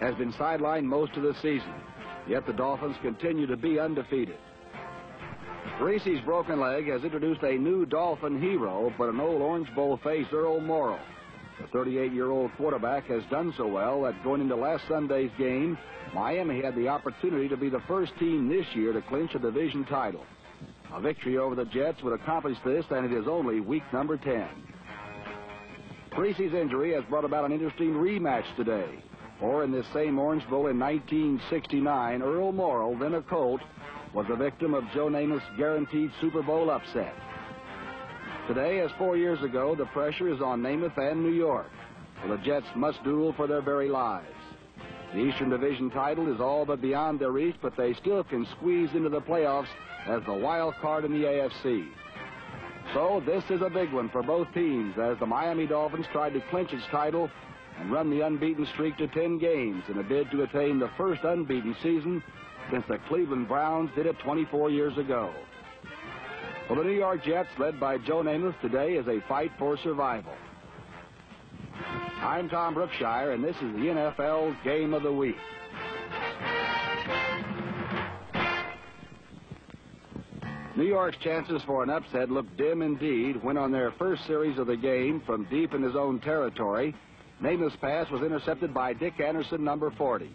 has been sidelined most of the season. Yet the Dolphins continue to be undefeated. Griese's broken leg has introduced a new Dolphin hero, but an old Orange Bowl face, Earl Morrall. The 38-year-old quarterback has done so well that going into last Sunday's game, Miami had the opportunity to be the first team this year to clinch a division title. A victory over the Jets would accomplish this, and it is only week number 10. Griese's injury has brought about an interesting rematch today. Or in this same Orange Bowl in 1969, Earl Morrall, then a Colt, was a victim of Joe Namath's guaranteed Super Bowl upset. Today, as four years ago, the pressure is on Namath and New York, where the Jets must duel for their very lives. The Eastern Division title is all but beyond their reach, but they still can squeeze into the playoffs as the wild card in the AFC. So this is a big one for both teams as the Miami Dolphins try to clinch its title and run the unbeaten streak to 10 games in a bid to attain the first unbeaten season since the Cleveland Browns did it 24 years ago. Well, the New York Jets, led by Joe Namath, today is a fight for survival. I'm Tom Brookshier, and this is the NFL Game of the Week. New York's chances for an upset look dim indeed when on their first series of the game from deep in his own territory, Namath's pass was intercepted by Dick Anderson, number 40.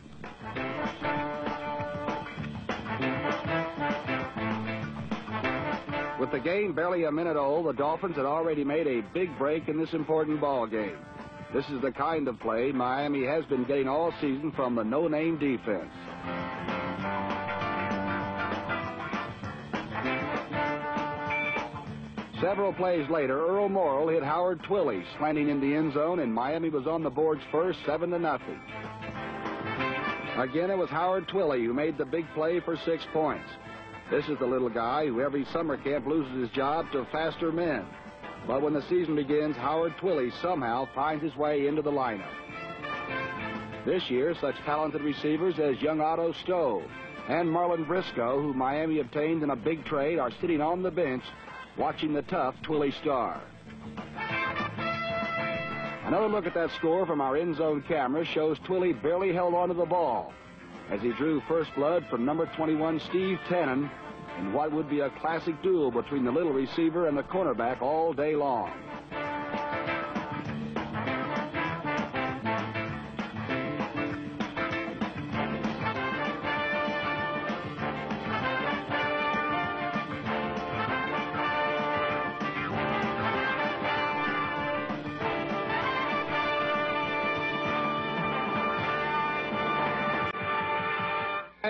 With the game barely a minute old, the Dolphins had already made a big break in this important ball game. This is the kind of play Miami has been getting all season from the no-name defense. Several plays later, Earl Morrall hit Howard Twilley, slanting in the end zone, and Miami was on the boards first, 7 to nothing. Again, it was Howard Twilley who made the big play for six points. This is the little guy who every summer camp loses his job to faster men. But when the season begins, Howard Twilley somehow finds his way into the lineup. This year, such talented receivers as young Otto Stowe and Marlin Briscoe, who Miami obtained in a big trade, are sitting on the bench watching the tough Twilley star. Another look at that score from our end zone camera shows Twilley barely held onto the ball as he drew first blood from number 21 Steve Tannen in what would be a classic duel between the little receiver and the cornerback all day long.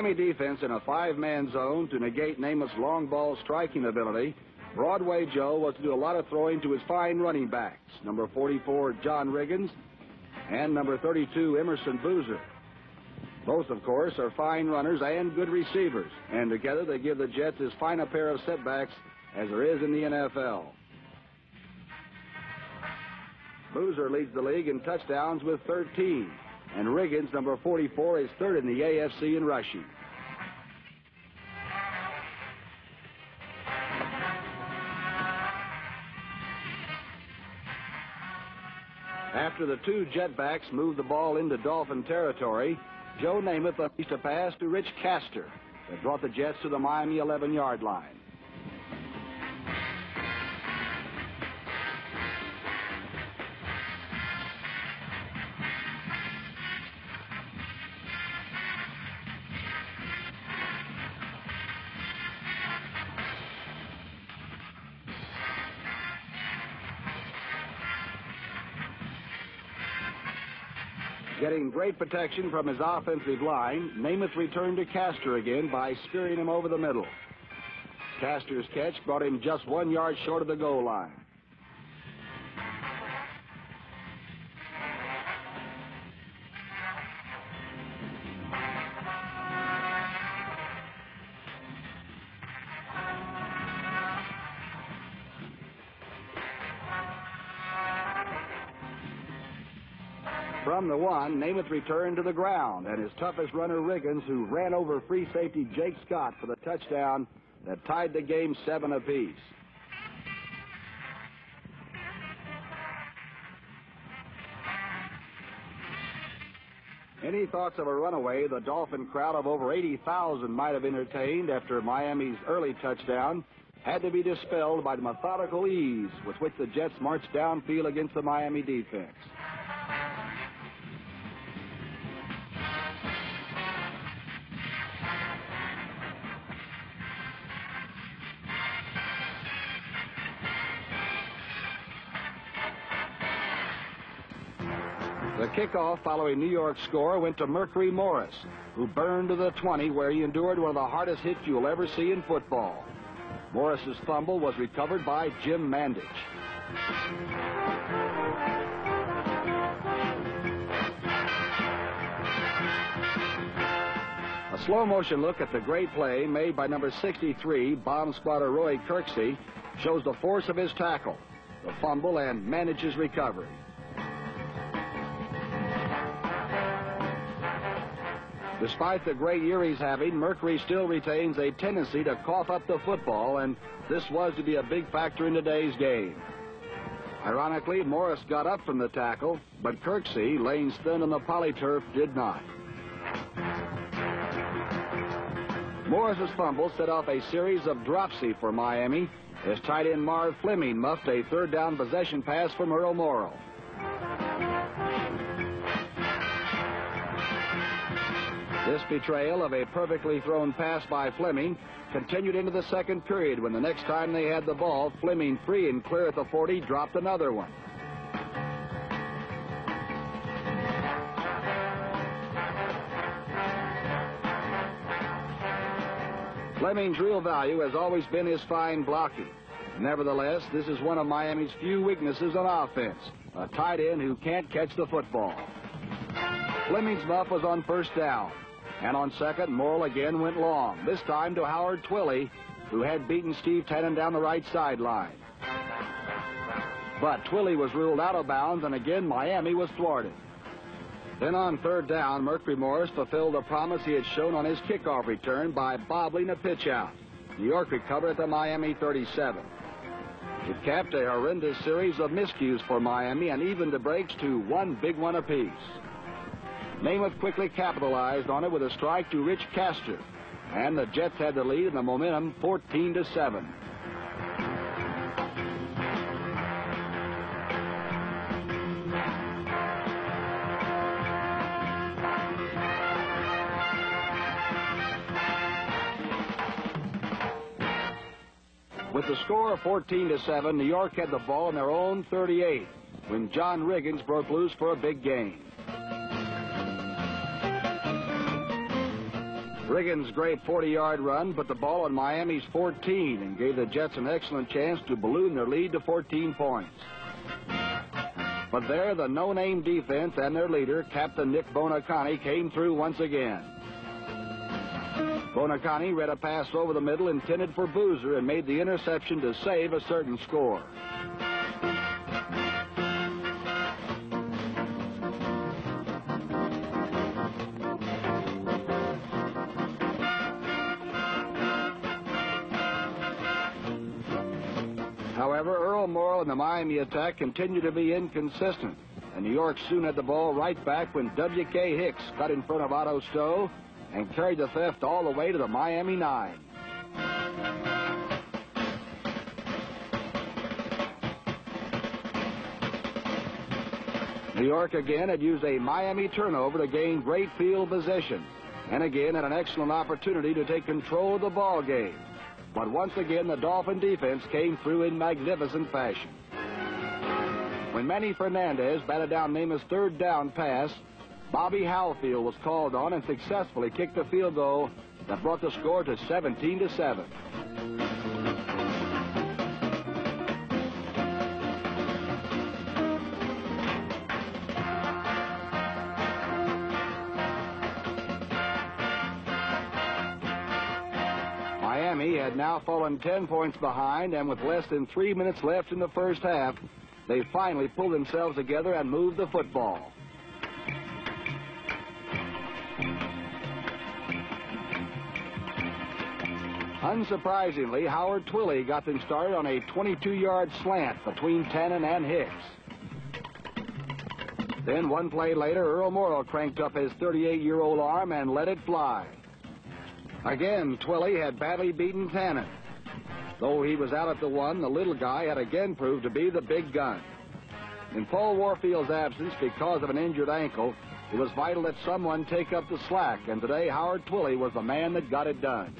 Miami defense in a five-man zone to negate Namath's long ball striking ability. Broadway Joe was to do a lot of throwing to his fine running backs, number 44 John Riggins and number 32 Emerson Boozer. Both, of course, are fine runners and good receivers, and together they give the Jets as fine a pair of setbacks as there is in the NFL. Boozer leads the league in touchdowns with 13. And Riggins, number 44, is third in the AFC in rushing. After the two jetbacks moved the ball into Dolphin territory, Joe Namath unleashed a pass to Rich Caster that brought the Jets to the Miami 11-yard line. Getting great protection from his offensive line, Namath returned to Caster again by spearing him over the middle. Caster's catch brought him just one yard short of the goal line. From the one, Namath returned to the ground, and his toughest runner, Riggins, who ran over free safety Jake Scott for the touchdown that tied the game seven apiece. Any thoughts of a runaway the Dolphin crowd of over 80,000 might have entertained after Miami's early touchdown had to be dispelled by the methodical ease with which the Jets marched downfield against the Miami defense. The kickoff following New York's score went to Mercury Morris, who burned to the 20 where he endured one of the hardest hits you'll ever see in football. Morris's fumble was recovered by Jim Mandich. A slow motion look at the great play made by number 63, bomb spotter Roy Kirksey, shows the force of his tackle, the fumble, and Mandich's recovery. Despite the great year he's having, Mercury still retains a tendency to cough up the football, and this was to be a big factor in today's game. Ironically, Morris got up from the tackle, but Kirksey, laying thin on the polyturf, did not. Morris's fumble set off a series of dropsy for Miami as tight end Marv Fleming muffed a third down possession pass from Earl Morrall. This betrayal of a perfectly thrown pass by Fleming continued into the second period when the next time they had the ball, Fleming free and clear at the 40 dropped another one. Fleming's real value has always been his fine blocking. Nevertheless, this is one of Miami's few weaknesses on offense, a tight end who can't catch the football. Fleming's muff was on first down. And on second, Morrall again went long, this time to Howard Twilley, who had beaten Steve Tannen down the right sideline. But Twilley was ruled out of bounds, and again Miami was thwarted. Then on third down, Mercury Morris fulfilled the promise he had shown on his kickoff return by bobbling a pitch out. New York recovered at the Miami 37. It capped a horrendous series of miscues for Miami and evened the breaks to one big one apiece. Namath quickly capitalized on it with a strike to Rich Caster, and the Jets had the lead in the momentum 14 to 7. With the score of 14 to 7, New York had the ball in their own 38 when John Riggins broke loose for a big gain. Riggins' great 40-yard run put the ball on Miami's 14 and gave the Jets an excellent chance to balloon their lead to 14 points. But there, the no-name defense and their leader, Captain Nick Buoniconti, came through once again. Buoniconti read a pass over the middle intended for Boozer and made the interception to save a certain score. Miami attack continued to be inconsistent, and New York soon had the ball right back when W.K. Hicks cut in front of Otto Stowe and carried the theft all the way to the Miami nine. New York again had used a Miami turnover to gain great field position, and again had an excellent opportunity to take control of the ball game. But once again, the Dolphin defense came through in magnificent fashion. When Manny Fernandez batted down Namath's third down pass, Bobby Howfield was called on and successfully kicked the field goal that brought the score to 17 to 7. Miami had now fallen 10 points behind, and with less than three minutes left in the first half, they finally pull themselves together and move the football. Unsurprisingly, Howard Twilley got them started on a 22-yard slant between Tannen and Hicks. Then one play later, Earl Morrall cranked up his 38-year-old arm and let it fly. Again, Twilley had badly beaten Tannen. Though he was out at the one, the little guy had again proved to be the big gun. In Paul Warfield's absence because of an injured ankle, it was vital that someone take up the slack, and today Howard Twilley was the man that got it done.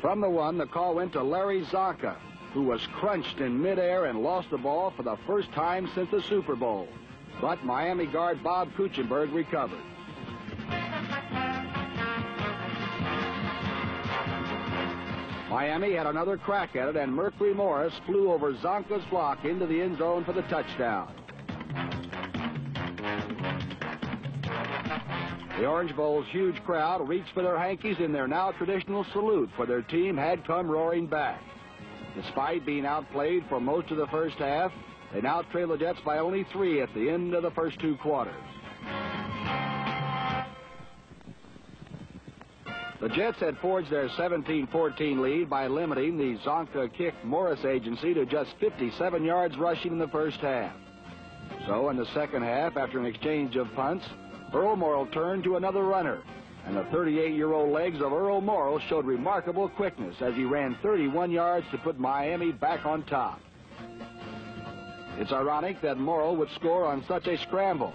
From the one, the call went to Larry Csonka, who was crunched in midair and lost the ball for the first time since the Super Bowl. But Miami guard Bob Kuechenberg recovered. Miami had another crack at it, and Mercury Morris flew over Csonka's block into the end zone for the touchdown. The Orange Bowl's huge crowd reached for their hankies in their now traditional salute, for their team had come roaring back. Despite being outplayed for most of the first half, they now trail the Jets by only three at the end of the first two quarters. The Jets had forged their 17-14 lead by limiting the Csonka Kiick Morris agency to just 57 yards rushing in the first half. So in the second half, after an exchange of punts, Earl Morrall turned to another runner, and the 38-year-old legs of Earl Morrall showed remarkable quickness as he ran 31 yards to put Miami back on top. It's ironic that Morrall would score on such a scramble,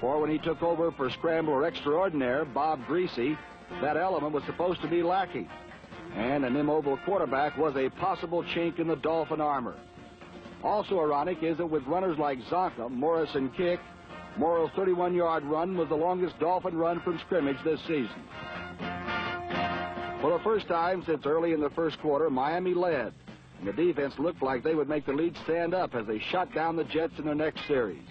for when he took over for scrambler extraordinaire Bob Griese, that element was supposed to be lacking. And an immobile quarterback was a possible chink in the Dolphin armor. Also ironic is that with runners like Csonka, Morris, and Kiick, Morrall's 31-yard run was the longest Dolphin run from scrimmage this season. For the first time since early in the first quarter, Miami led, and the defense looked like they would make the lead stand up as they shut down the Jets in their next series.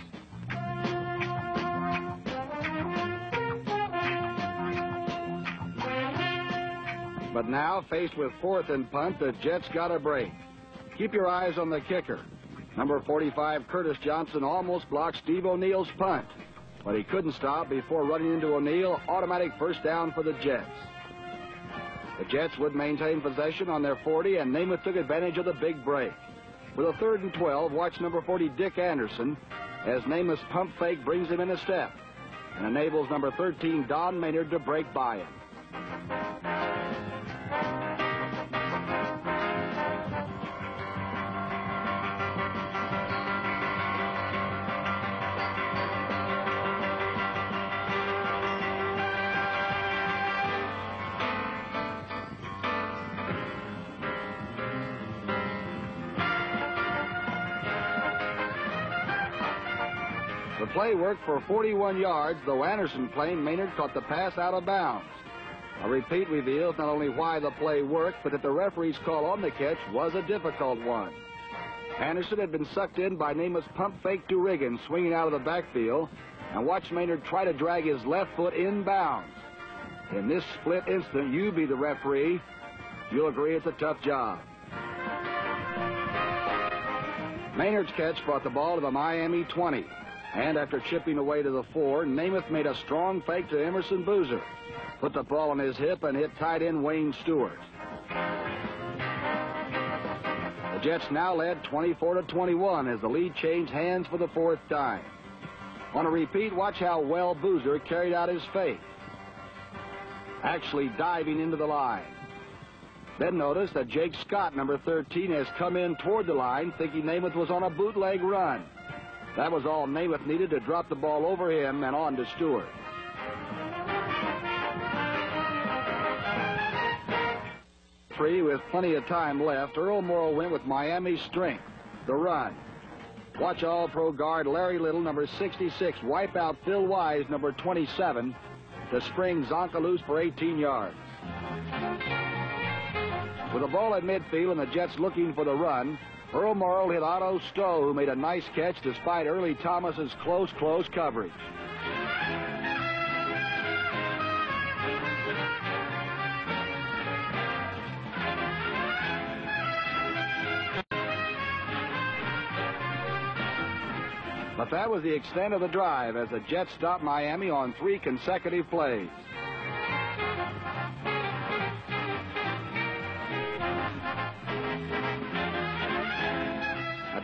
But now, faced with fourth and punt, the Jets got a break. Keep your eyes on the kicker. Number 45, Curtis Johnson, almost blocked Steve O'Neal's punt, but he couldn't stop before running into O'Neal. Automatic first down for the Jets. The Jets would maintain possession on their 40, and Namath took advantage of the big break. With a third and 12, watch number 40, Dick Anderson, as Namath's pump fake brings him in a step and enables number 13, Don Maynard, to break by him. The play worked for 41 yards, though Anderson claimed Maynard caught the pass out of bounds. A repeat reveals not only why the play worked, but that the referee's call on the catch was a difficult one. Anderson had been sucked in by Namath's pump fake to Riggins, swinging out of the backfield, and watched Maynard try to drag his left foot inbounds. In this split instant, you be the referee. You'll agree it's a tough job. Maynard's catch brought the ball to the Miami 20. And after chipping away to the four, Namath made a strong fake to Emerson Boozer. Put the ball on his hip and hit tight end Wayne Stewart. The Jets now led 24 to 21 as the lead changed hands for the fourth time. On a repeat, watch how well Boozer carried out his fake. Actually diving into the line. Then notice that Jake Scott, number 13, has come in toward the line thinking Namath was on a bootleg run. That was all Namath needed to drop the ball over him and on to Stewart. Three with plenty of time left, Earl Morrall went with Miami's strength, the run. Watch All-Pro guard Larry Little, number 66, wipe out Phil Wise, number 27, to spring Csonka loose for 18 yards. With the ball at midfield and the Jets looking for the run, Earl Morrall hit Otto Stowe, who made a nice catch despite Earlie Thomas's close, close coverage. But that was the extent of the drive as the Jets stopped Miami on three consecutive plays.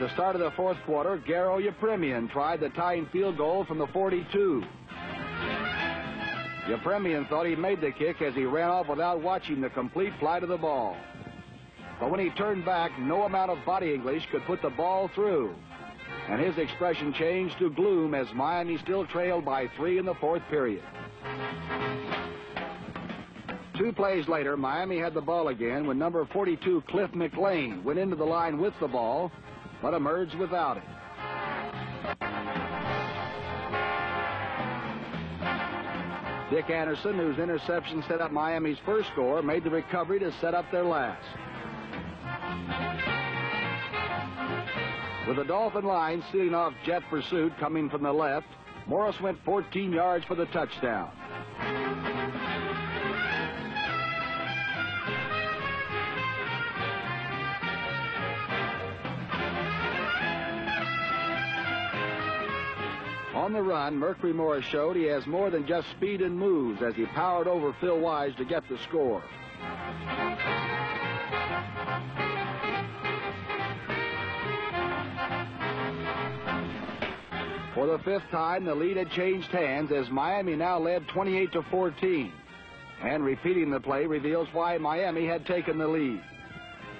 The start of the fourth quarter, Garo Yepremian tried the tying field goal from the 42. Yepremian thought he made the kick as he ran off without watching the complete flight of the ball. But when he turned back, no amount of body English could put the ball through. And his expression changed to gloom as Miami still trailed by three in the fourth period. Two plays later, Miami had the ball again when number 42, Cliff McClain, went into the line with the ball, but emerged without it. Dick Anderson, whose interception set up Miami's first score, made the recovery to set up their last. With the Dolphin line sealing off jet pursuit coming from the left, Morris went 14 yards for the touchdown. Run, Mercury Morris showed he has more than just speed and moves as he powered over Phil Wise to get the score. For the fifth time, the lead had changed hands as Miami now led 28 to 14. And repeating the play reveals why Miami had taken the lead.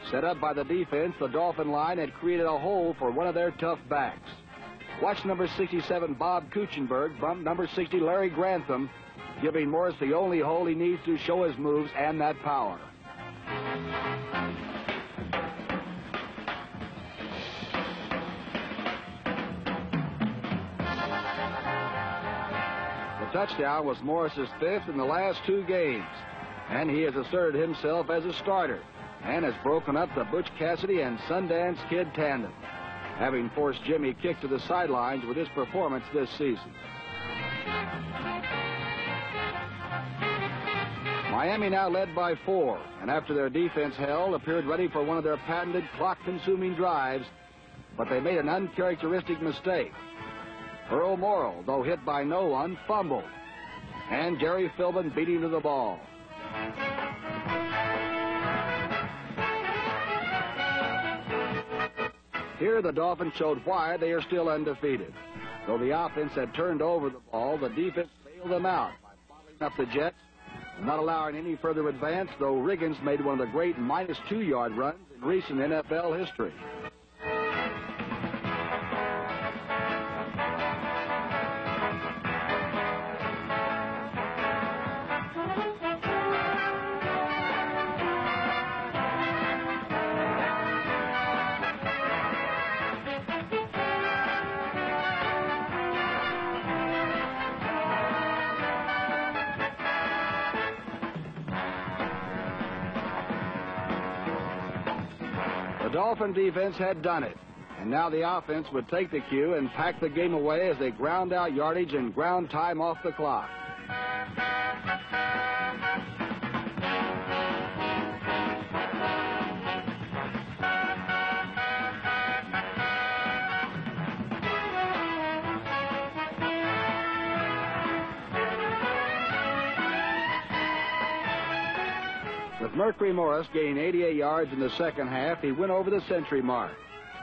Set up by the defense, the Dolphin line had created a hole for one of their tough backs. Watch number 67, Bob Kuechenberg, bump number 60, Larry Grantham, giving Morris the only hole he needs to show his moves and that power. The touchdown was Morris's fifth in the last two games, and he has asserted himself as a starter and has broken up the Butch Cassidy and Sundance Kid tandem having forced Jimmy Kiick to the sidelines with his performance this season. Miami now led by four, and after their defense held, appeared ready for one of their patented clock-consuming drives, but they made an uncharacteristic mistake. Earl Morrall, though hit by no one, fumbled, and Jerry Philbin beat him to the ball. Here, the Dolphins showed why they are still undefeated. Though the offense had turned over the ball, the defense bailed them out by bottling up the Jets not allowing any further advance, though Riggins made one of the great minus two-yard runs in recent NFL history. Defense had done it. And now the offense would take the cue and pack the game away as they ground out yardage and ground time off the clock. Mercury Morris gained 88 yards in the second half. He went over the century mark.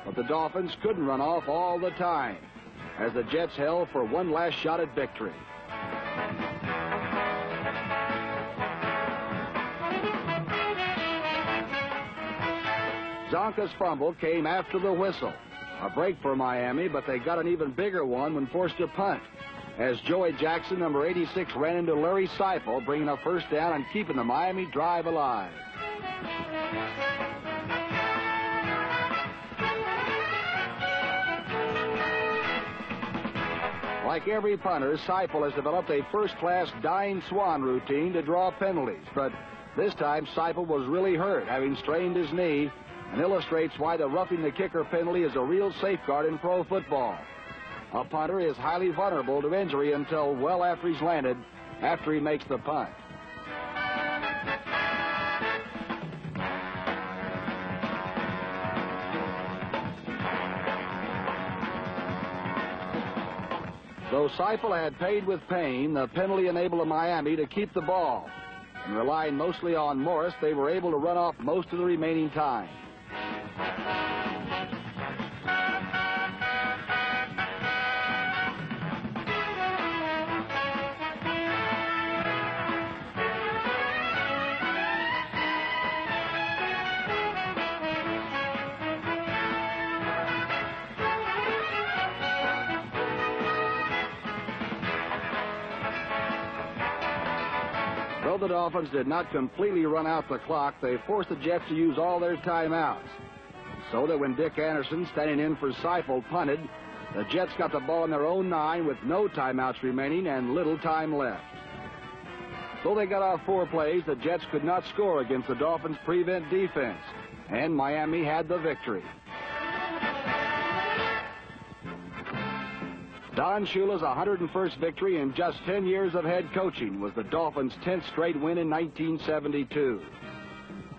But the Dolphins couldn't run off all the time as the Jets held for one last shot at victory. Csonka's fumble came after the whistle. A break for Miami, but they got an even bigger one when forced to punt as Joey Jackson, number 86, ran into Larry Seiple, bringing a first down and keeping the Miami drive alive. Like every punter, Seiple has developed a first-class dying swan routine to draw penalties, but this time Seiple was really hurt, having strained his knee, and illustrates why the roughing the kicker penalty is a real safeguard in pro football. A punter is highly vulnerable to injury until well after he's landed, after he makes the punt. Though Seiple had paid with pain, the penalty enabled Miami to keep the ball. And relying mostly on Morris, they were able to run off most of the remaining time. Though the Dolphins did not completely run out the clock, they forced the Jets to use all their timeouts. So that when Dick Anderson, standing in for Seiple, punted, the Jets got the ball in their own nine with no timeouts remaining and little time left. Though they got off four plays, the Jets could not score against the Dolphins' prevent defense, and Miami had the victory. Don Shula's 101st victory in just 10 years of head coaching was the Dolphins' 10th straight win in 1972.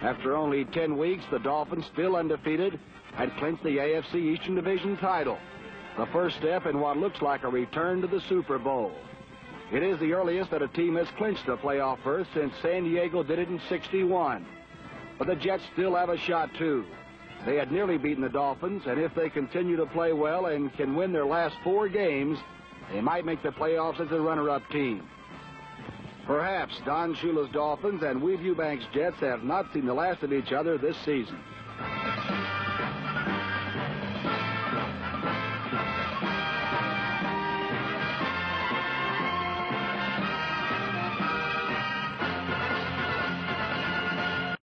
After only 10 weeks, the Dolphins, still undefeated, had clinched the AFC Eastern Division title, the first step in what looks like a return to the Super Bowl. It is the earliest that a team has clinched a playoff berth since San Diego did it in 61. But the Jets still have a shot, too. They had nearly beaten the Dolphins, and if they continue to play well and can win their last four games, they might make the playoffs as a runner-up team. Perhaps Don Shula's Dolphins and Weeb Ewbank's Jets have not seen the last of each other this season.